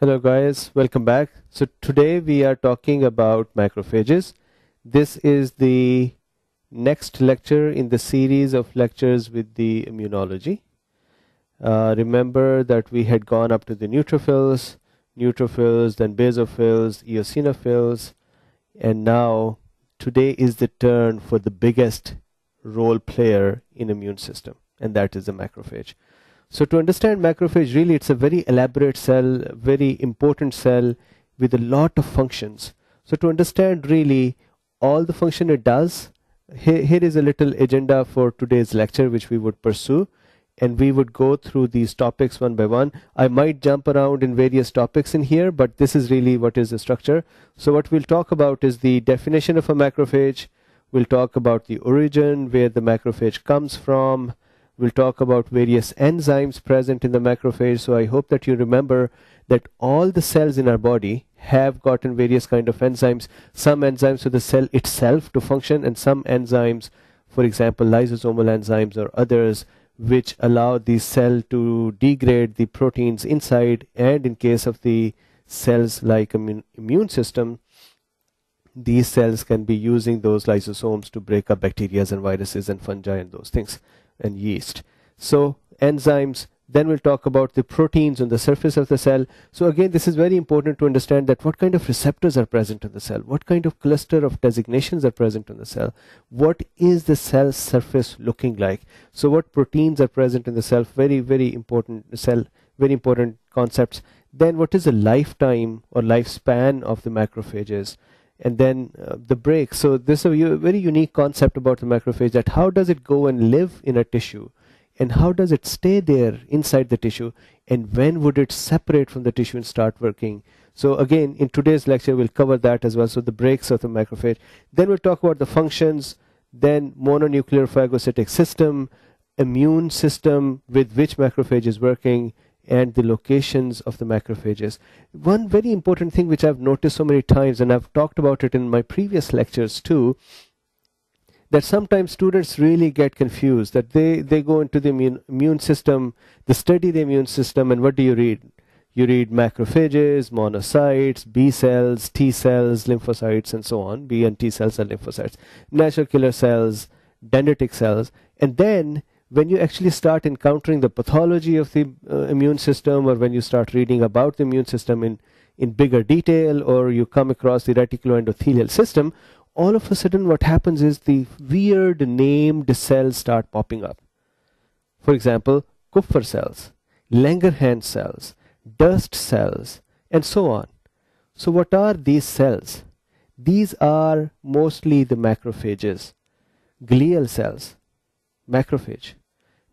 Hello guys, welcome back. So today we are talking about macrophages. This is the next lecture in the series of lectures with the immunology. Uh, remember that we had gone up to the neutrophils, neutrophils, then basophils, eosinophils, and now today is the turn for the biggest role player in immune system, and that is the macrophage. So to understand macrophage, really it's a very elaborate cell, very important cell with a lot of functions. So to understand really all the function it does, here, here is a little agenda for today's lecture which we would pursue and we would go through these topics one by one. I might jump around in various topics in here, but this is really what is the structure. So what we'll talk about is the definition of a macrophage. We'll talk about the origin, where the macrophage comes from, We'll talk about various enzymes present in the macrophage. So I hope that you remember that all the cells in our body have gotten various kind of enzymes. Some enzymes for the cell itself to function and some enzymes, for example, lysosomal enzymes or others, which allow the cell to degrade the proteins inside and in case of the cells like immune, immune system, these cells can be using those lysosomes to break up bacteria and viruses and fungi and those things and yeast. So enzymes, then we'll talk about the proteins on the surface of the cell. So again, this is very important to understand that what kind of receptors are present in the cell, what kind of cluster of designations are present in the cell, what is the cell surface looking like. So what proteins are present in the cell, very, very important cell, very important concepts. Then what is the lifetime or lifespan of the macrophages? And then uh, the break. So this is a very unique concept about the macrophage that how does it go and live in a tissue and how does it stay there inside the tissue and when would it separate from the tissue and start working. So again, in today's lecture, we'll cover that as well. So the breaks of the macrophage. Then we'll talk about the functions, then mononuclear phagocytic system, immune system with which macrophage is working, and the locations of the macrophages. One very important thing which I've noticed so many times, and I've talked about it in my previous lectures too, that sometimes students really get confused, that they, they go into the immune, immune system, they study the immune system, and what do you read? You read macrophages, monocytes, B cells, T cells, lymphocytes, and so on. B and T cells are lymphocytes. Natural killer cells, dendritic cells. And then when you actually start encountering the pathology of the uh, immune system or when you start reading about the immune system in, in bigger detail or you come across the reticuloendothelial system, all of a sudden what happens is the weird named cells start popping up. For example, Kupffer cells, Langerhans cells, dust cells, and so on. So what are these cells? These are mostly the macrophages, glial cells, macrophage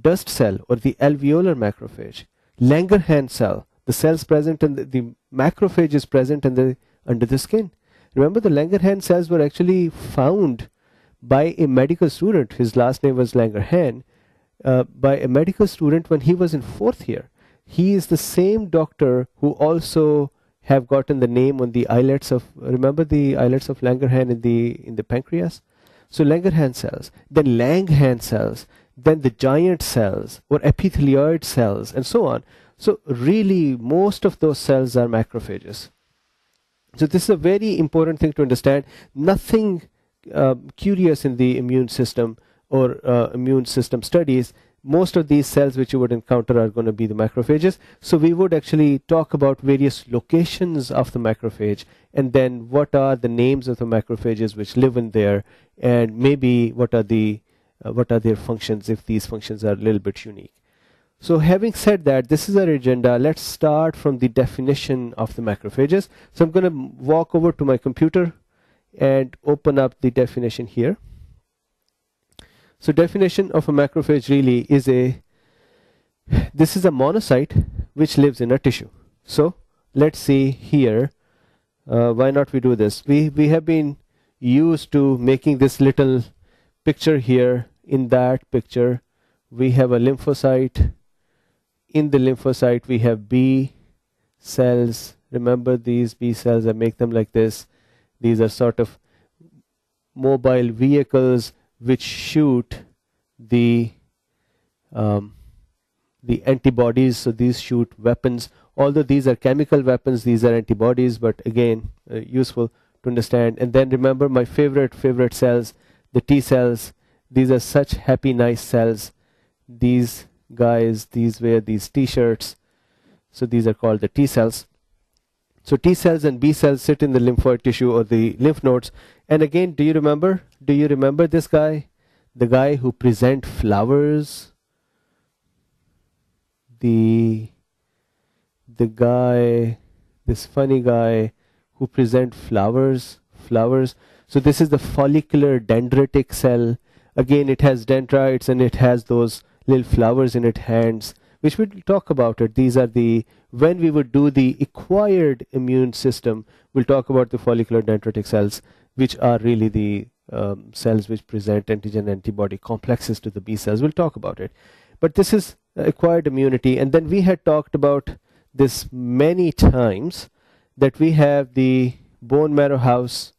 dust cell or the alveolar macrophage, Langerhans cell, the cells present in the, the macrophage is present in the, under the skin. Remember the Langerhans cells were actually found by a medical student, his last name was Langerhans, uh, by a medical student when he was in fourth year. He is the same doctor who also have gotten the name on the islets of remember the islets of Langerhans in the in the pancreas. So Langerhans cells, then Langhans cells, then the giant cells or epithelioid cells and so on. So really most of those cells are macrophages. So this is a very important thing to understand. Nothing uh, curious in the immune system or uh, immune system studies. Most of these cells which you would encounter are going to be the macrophages. So we would actually talk about various locations of the macrophage and then what are the names of the macrophages which live in there and maybe what are the uh, what are their functions if these functions are a little bit unique. So having said that, this is our agenda. Let's start from the definition of the macrophages. So I'm going to walk over to my computer and open up the definition here. So definition of a macrophage really is a, this is a monocyte which lives in a tissue. So let's see here, uh, why not we do this? We, we have been used to making this little picture here in that picture we have a lymphocyte. In the lymphocyte we have B cells. Remember these B cells I make them like this? These are sort of mobile vehicles which shoot the um, the antibodies. So these shoot weapons. Although these are chemical weapons these are antibodies but again uh, useful to understand. And then remember my favorite favorite cells the T cells these are such happy nice cells. These guys these wear these t-shirts. So these are called the T cells. So T cells and B cells sit in the lymphoid tissue or the lymph nodes. And again do you remember? Do you remember this guy? The guy who present flowers? The the guy this funny guy who present flowers flowers. So this is the follicular dendritic cell again it has dendrites and it has those little flowers in its hands which we'll talk about it these are the when we would do the acquired immune system we'll talk about the follicular dendritic cells which are really the um, cells which present antigen antibody complexes to the B cells. We'll talk about it. But this is acquired immunity. And then we had talked about this many times that we have the bone marrow house,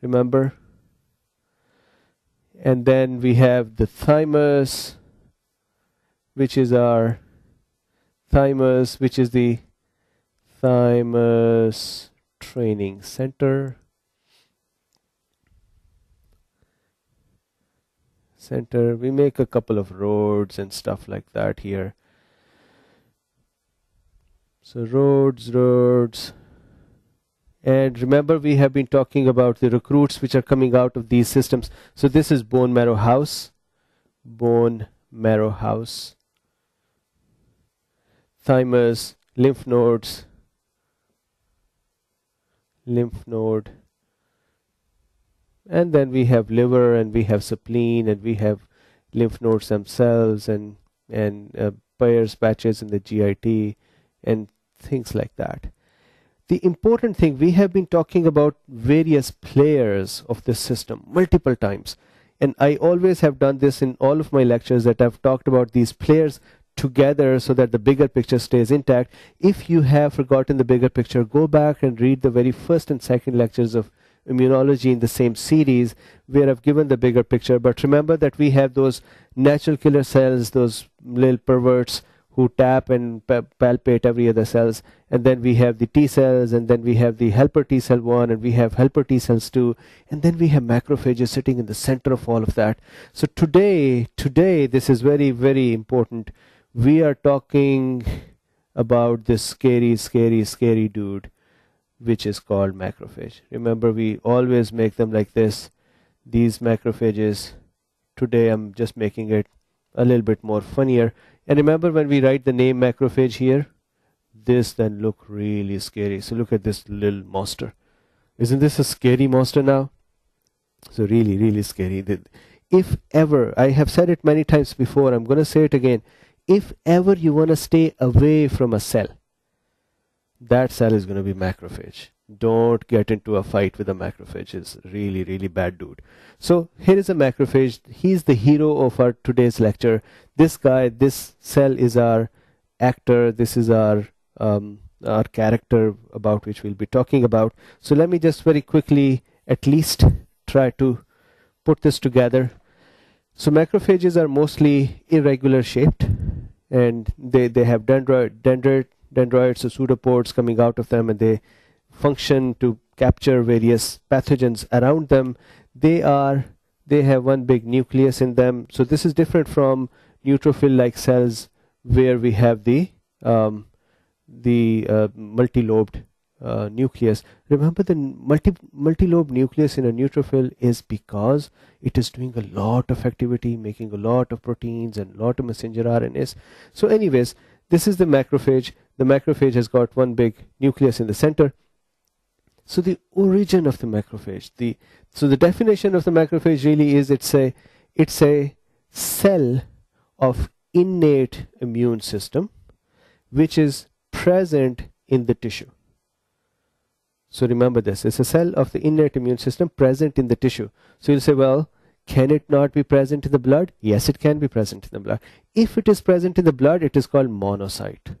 remember? And then we have the thymus, which is our thymus, which is the thymus training center. center. We make a couple of roads and stuff like that here. So roads roads and remember we have been talking about the recruits which are coming out of these systems. So this is bone marrow house. Bone marrow house. Thymus lymph nodes. Lymph node. And then we have liver and we have spleen and we have lymph nodes themselves and and uh, patches in the GIT and things like that. The important thing we have been talking about various players of this system multiple times and I always have done this in all of my lectures that I've talked about these players together so that the bigger picture stays intact. If you have forgotten the bigger picture, go back and read the very first and second lectures of immunology in the same series where I've given the bigger picture. But remember that we have those natural killer cells, those little perverts who tap and palpate every other cells. And then we have the T cells, and then we have the helper T cell 1, and we have helper T cells 2, and then we have macrophages sitting in the center of all of that. So today, today, this is very, very important. We are talking about this scary, scary, scary dude which is called macrophage. Remember, we always make them like this. These macrophages, today I'm just making it a little bit more funnier. And remember when we write the name macrophage here, this then look really scary. So look at this little monster. Isn't this a scary monster now? So really, really scary. If ever, I have said it many times before, I'm going to say it again. If ever you want to stay away from a cell, that cell is going to be macrophage. Don't get into a fight with a macrophage. Is really really bad dude. So here is a macrophage. He's the hero of our today's lecture. This guy this cell is our actor. This is our um, our character about which we'll be talking about. So let me just very quickly at least try to put this together. So macrophages are mostly irregular shaped and they they have dendroid dendrite dendroids or pseudopores coming out of them and they function to capture various pathogens around them they are they have one big nucleus in them. So this is different from neutrophil like cells where we have the um, the uh, multi-lobed uh, nucleus. Remember the multi multi-lobe nucleus in a neutrophil is because it is doing a lot of activity making a lot of proteins and a lot of messenger RNAs so anyways this is the macrophage the macrophage has got one big nucleus in the center. So the origin of the macrophage, the so the definition of the macrophage really is it's a it's a cell of innate immune system which is present in the tissue. So remember this, it's a cell of the innate immune system present in the tissue. So you'll say, well, can it not be present in the blood? Yes, it can be present in the blood. If it is present in the blood, it is called monocyte.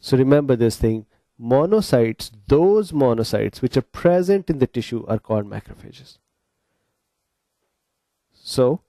So remember this thing, monocytes, those monocytes which are present in the tissue are called macrophages. So